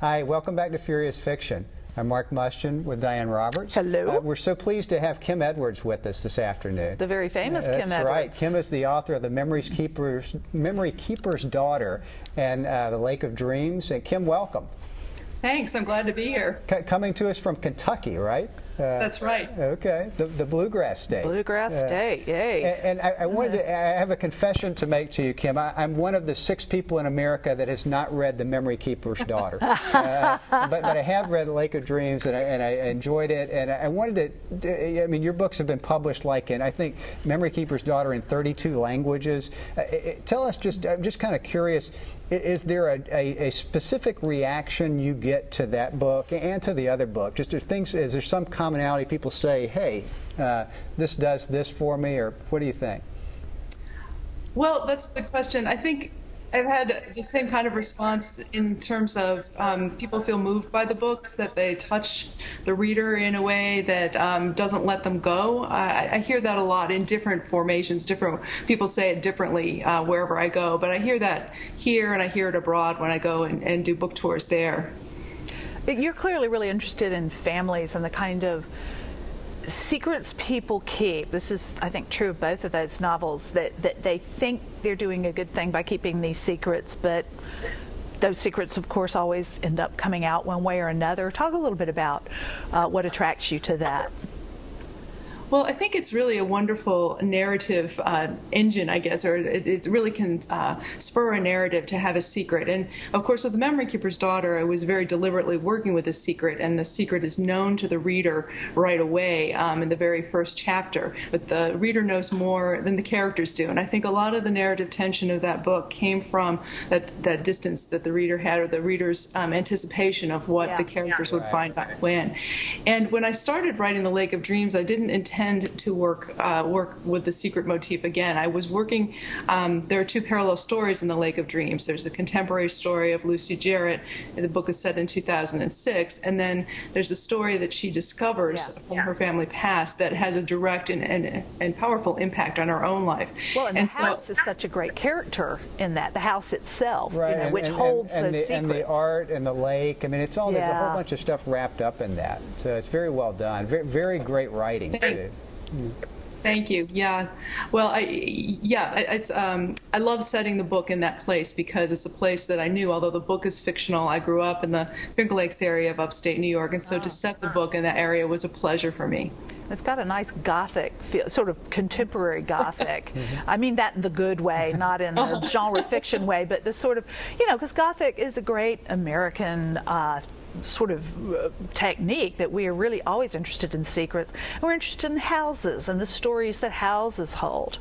Hi, welcome back to Furious Fiction. I'm Mark Mustian with Diane Roberts. Hello. Uh, we're so pleased to have Kim Edwards with us this afternoon. The very famous Uh, Kim That's Edwards. right. Kim is the author of The Memories Keeper's, Memory Keeper's Daughter and uh, The Lake of Dreams. And Kim, welcome. Thanks. I'm glad to be here. C- coming to us from Kentucky, right? Uh, That's right. Okay, the, the Bluegrass State. Bluegrass Uh, State, yay. And, and I, I wanted to, I have a confession to make to you, Kim. I, I'm one of the six people in America that has not read The Memory Keeper's Daughter. uh, but, but I have read Lake of Dreams and I, and I enjoyed it. And I wanted to, I mean, your books have been published like in, I think, Memory Keeper's Daughter in 32 languages. Uh, it- tell us just, I'm just kind of curious, is there a, a, a specific reaction you get to that book and to the other book? Just are things, is there some commonality people say, hey, uh, this does this for me, or what do you think? Well, that's a good question. I think I've had the same kind of response in terms of um, people feel moved by the books, that they touch the reader in a way that um, doesn't let them go. I, I hear that a lot in different formations. Different people say it differently uh, wherever I go, but I hear that here and I hear it abroad when I go and, and do book tours there. You're clearly really interested in families and the kind of secrets people keep. This is, I think, true of both of those novels that, that they think they're doing a good thing by keeping these secrets, but those secrets, of course, always end up coming out one way or another. Talk a little bit about uh, what attracts you to that. Well, I think it's really a wonderful narrative uh, engine, I guess, or it, it really can uh, spur a narrative to have a secret. And of course, with The Memory Keeper's Daughter, I was very deliberately working with a secret, and the secret is known to the reader right away um, in the very first chapter. But the reader knows more than the characters do. And I think a lot of the narrative tension of that book came from that, that distance that the reader had, or the reader's um, anticipation of what Yeah. the characters would Right. find out when. And when I started writing The Lake of Dreams, I didn't intend to work uh, work with the secret motif again. I was working. Um, there are two parallel stories in The Lake of Dreams. There's the contemporary story of Lucy Jarrett. and The book is set in 2006, and then there's a story that she discovers Yeah. from her family past that has a direct and, and, and powerful impact on her own life. Well, and, the so- house is such a great character in that, the house itself, you know, and- which and- holds and, and those the, secrets. And the art and the lake. I mean, it's all there's a whole bunch of stuff wrapped up in that. So it's very well done. Very, very great writing too. Thank you. Yeah. Well, I yeah, I, it's, um, I love setting the book in that place because it's a place that I knew. Although the book is fictional, I grew up in the Finger Lakes area of upstate New York, and so to set the book in that area was a pleasure for me. It's got a nice gothic feel, sort of contemporary gothic. I mean that in the good way, not in the genre fiction way, but the sort of, you know, because gothic is a great American uh, sort of uh, technique that we are really always interested in secrets. We're interested in houses and the stories that houses hold.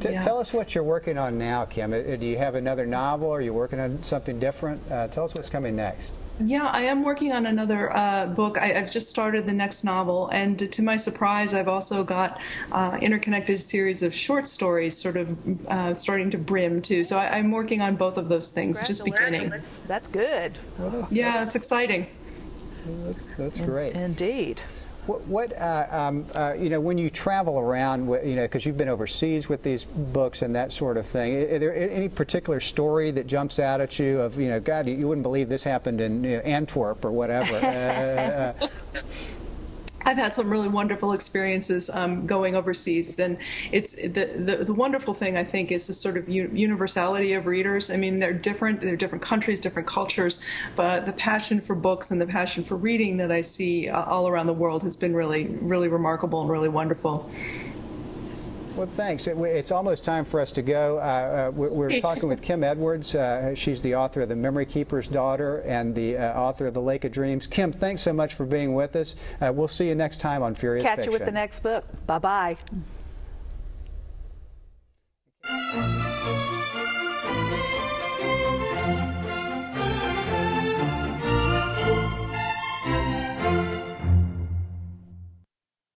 T- Yeah. Tell us what you're working on now, Kim. Uh, Do you have another novel? Or Are you working on something different? Uh, tell us what's coming next. Yeah, I am working on another uh, book. I, I've just started the next novel, and to my surprise, I've also got uh, interconnected series of short stories, sort of uh, starting to brim too. So I, I'm working on both of those things, just beginning. That's, that's good, Yeah, it's exciting. That's, that's great. indeed. What, what uh, um, uh, you know, when you travel around, you know, because you've been overseas with these books and that sort of thing, is there any particular story that jumps out at you of, you know, God, you wouldn't believe this happened in you know, Antwerp or whatever? uh, uh, I've had some really wonderful experiences um, going overseas, and it's the, the the wonderful thing I think is the sort of universality of readers. I mean, they're different, they're different countries, different cultures, but the passion for books and the passion for reading that I see uh, all around the world has been really, really remarkable and really wonderful. Well, thanks. It- It's almost time for us to go. Uh, uh, we're we're talking with Kim Edwards. Uh, she's the author of The Memory Keeper's Daughter and the uh, author of The Lake of Dreams. Kim, thanks so much for being with us. Uh, we'll see you next time on Furious Catch Fiction. you with the next book. Bye bye.